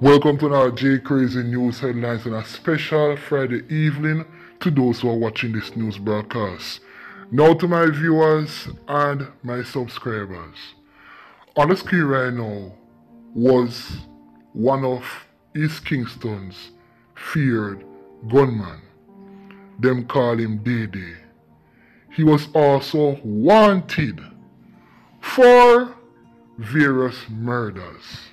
Welcome to our J Crazy News headlines on a special Friday evening to those who are watching this news broadcast. Now to my viewers and my subscribers. On the screen right now was one of East Kingston's feared gunman. Them call him Day Day. He was also wanted for various murders,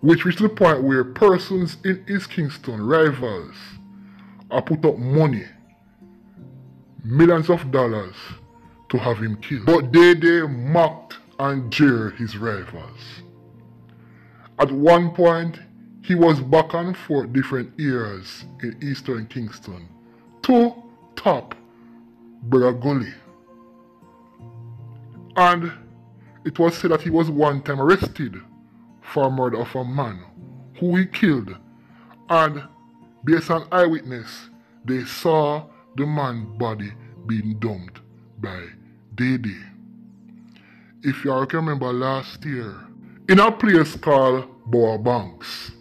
which reached the point where persons in East Kingston, rivals, are put up money, millions of dollars, to have him killed. But they, they mocked and jeered his rivals. At one point, he was back and forth different areas in eastern Kingston to top Gully. And it was said that he was one time arrested for murder of a man who he killed. And based on eyewitness, they saw the man's body being dumped by Day Day. If you all can remember last year, in a place called Boa Banks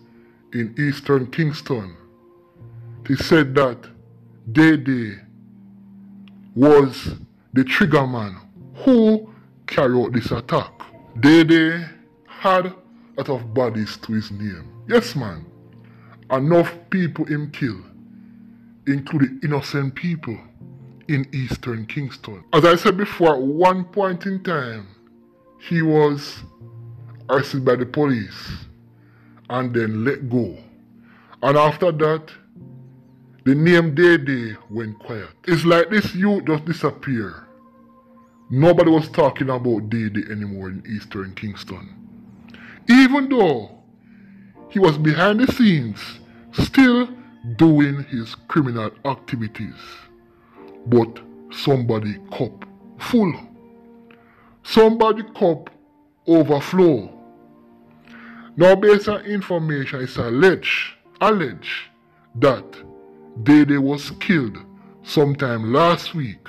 in eastern Kingston, they said that Day Day was the trigger man who carried out this attack. Day Day had lot of bodies to his name. Yes, man. Enough people him kill, including innocent people in eastern Kingston. As I said before, at one point in time, he was arrested by the police and then let go. And after that, the name Day Day went quiet. It's like this youth just disappear. Nobody was talking about Day Day anymore in Eastern Kingston. Even though he was behind the scenes, still doing his criminal activities. But somebody cup full. Somebody cup overflow. Now based on information, it's alleged, alleged that Day Day was killed sometime last week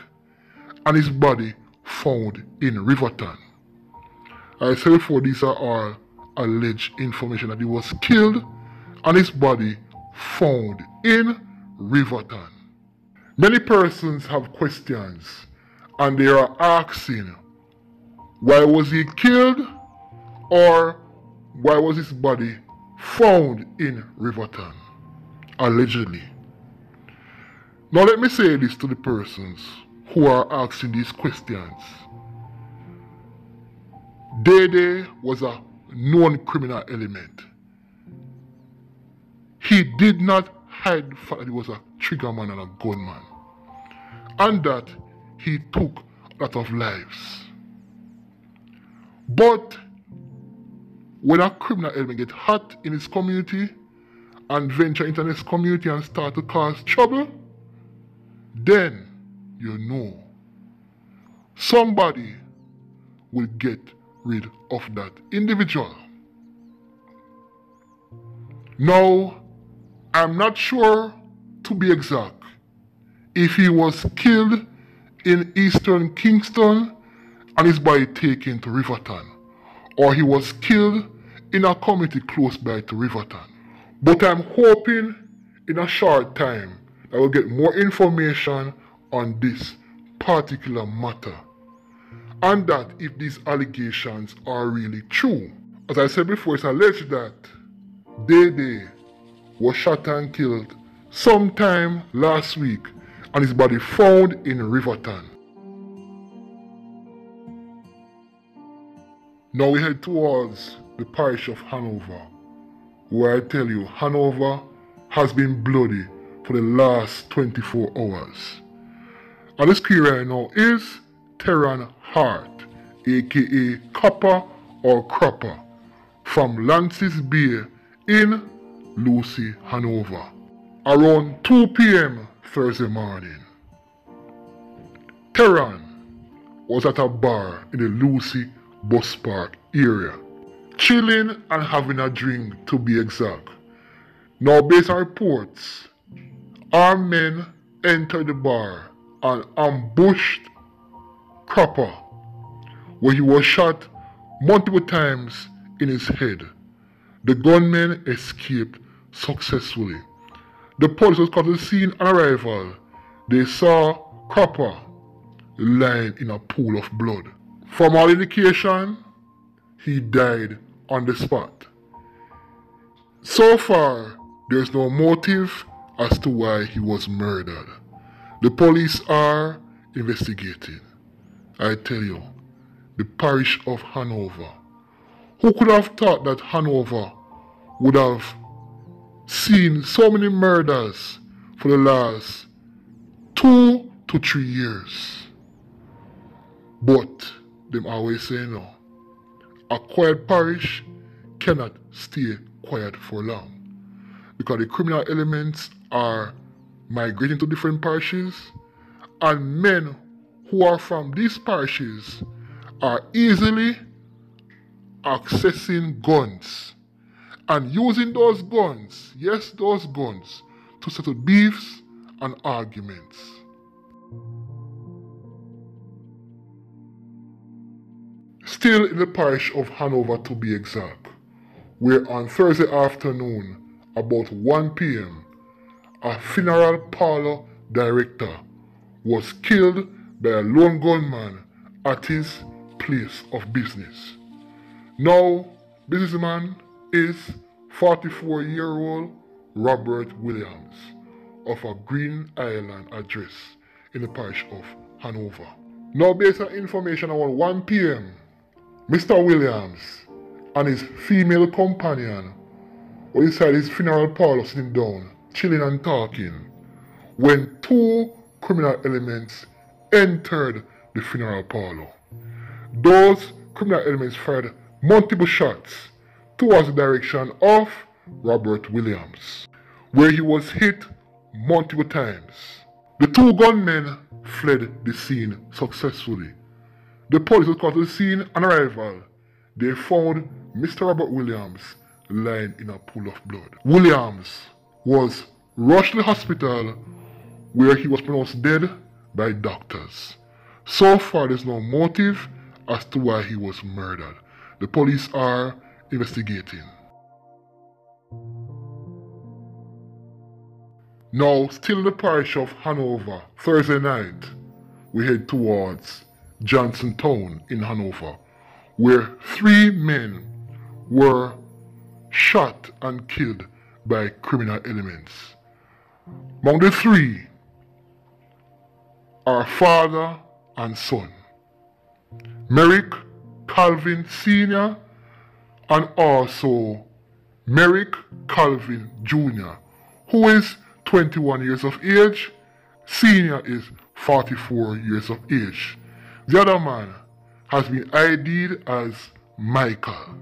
and his body found in Riverton. I said for these are all alleged information that he was killed and his body found in Riverton. Many persons have questions and they are asking why was he killed or why was his body found in Riverton allegedly. Now let me say this to the persons who are asking these questions. Day Day was a known criminal element. He did not hide the fact that he was a triggerman and a gunman. And that he took a lot of lives. But when a criminal element get hot in his community and venture into his community and start to cause trouble, then you know somebody will get rid of that individual. Now, I'm not sure to be exact if he was killed in eastern Kingston and his body taken to Riverton, or he was killed in a community close by to Riverton. But I'm hoping in a short time I will get more information on this particular matter. And that if these allegations are really true. As I said before, it's alleged that Day Day was shot and killed sometime last week and his body found in Riverton. Now we head towards the parish of Hanover, where I tell you Hanover has been bloody for the last 24 hours. On the screen right now is Terran Hart, aka Copper or Cropper, from Lances Bay in Lucea, Hanover, around 2 p.m. Thursday morning. Terran was at a bar in the Lucea Bus Park area, chilling and having a drink to be exact. Now, based on reports, armed men entered the bar and ambushed Cropper, where he was shot multiple times in his head. The gunman escaped successfully. The police was called to the scene on arrival. They saw Cropper lying in a pool of blood. From all indication, he died on the spot. So far, there's no motive as to why he was murdered. The police are investigating. I tell you, the parish of Hanover. Who could have thought that Hanover would have seen so many murders for the last two to three years? But them always say no. A quiet parish cannot stay quiet for long because the criminal elements are migrating to different parishes and men who are from these parishes are easily accessing guns and using those guns, yes, those guns, to settle beefs and arguments. Still in the parish of Hanover to be exact, where on Thursday afternoon, about 1 p.m., a funeral parlor director was killed by a lone gunman at his place of business. Now, businessman is 44 year old Robert Williams of a Green Island address in the parish of Hanover. Now, based on information around 1 p.m., Mr. Williams and his female companion were inside his funeral parlor sitting down, chilling and talking, when two criminal elements entered the funeral parlor. Those criminal elements fired multiple shots towards the direction of Robert Williams, where he was hit multiple times. The two gunmen fled the scene successfully. The police was called to the scene on arrival. They found Mr. Robert Williams lying in a pool of blood. Williams was rushed to the hospital where he was pronounced dead by doctors. So far, there's no motive as to why he was murdered. The police are investigating. Now, still in the parish of Hanover, Thursday night, we head towards Johnson Town in Hanover, where three men were shot and killed by criminal elements. Among the three are father and son. Merrick Calvin Sr. and also Merrick Calvin Jr., who is 21 years of age. Senior is 44 years of age. The other man has been ID'd as Michael.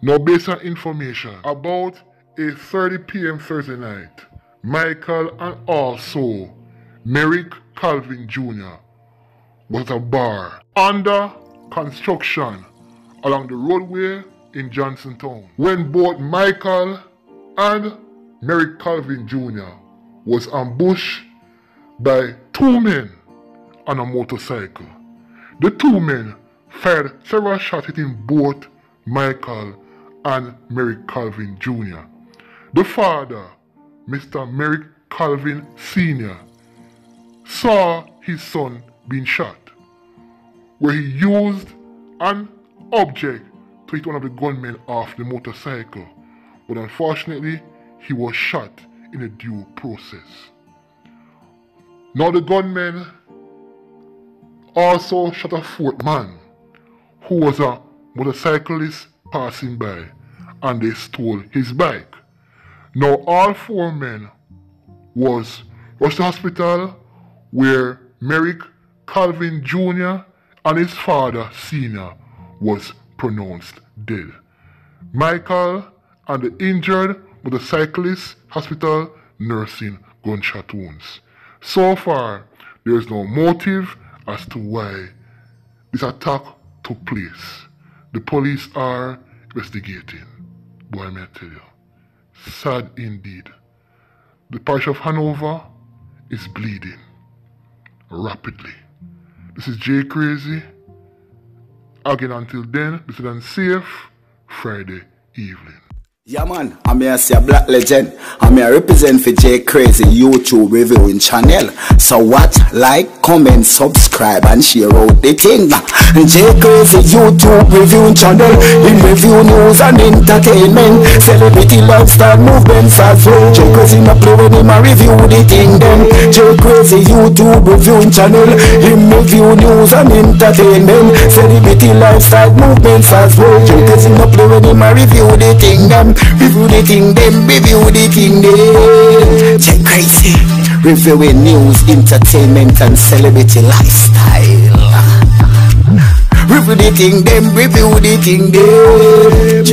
Now, based on information about a 30 p.m. Thursday night, Michael and also Merrick Calvin Jr. was a bar under construction along the roadway in Johnsontown when both Michael and Merrick Calvin Jr. was ambushed by two men on a motorcycle. The two men fired several shots hitting both Michael and Merrick Calvin Jr. The father, Mr. Merrick Calvin Sr., saw his son being shot, where he used an object to hit one of the gunmen off the motorcycle, but unfortunately, he was shot in a due process. Now, the gunman also shot a fourth man who was a motorcyclist passing by and they stole his bike. Now, all four men was rushed to hospital where Merrick Calvin Jr. and his father Sr. was pronounced dead. Michael and the injured motorcyclist hospital nursing gunshot wounds. So far, there is no motive as to why this attack took place. The police are investigating. Boy, may I tell you, sad indeed. The parish of Hanover is bleeding rapidly. This is J Crazy. Again, until then, this is unsafe Friday evening. Yeah man, I'm here see a black legend. I'm here represent for J Crazy YouTube reviewing channel. So what? Like, comment, subscribe and share out the thing. J Crazy YouTube review channel. In review news and entertainment. Celebrity lifestyle movements as well. J Crazy not play when him a review the thing then. J Crazy YouTube review channel. In review news and entertainment. Celebrity lifestyle movements as well. J Crazy not play when him a review the thing then. Review the thing them, review the thing them. Check crazy. Reviewing news, entertainment and celebrity lifestyle. Review the thing them, review the thing them.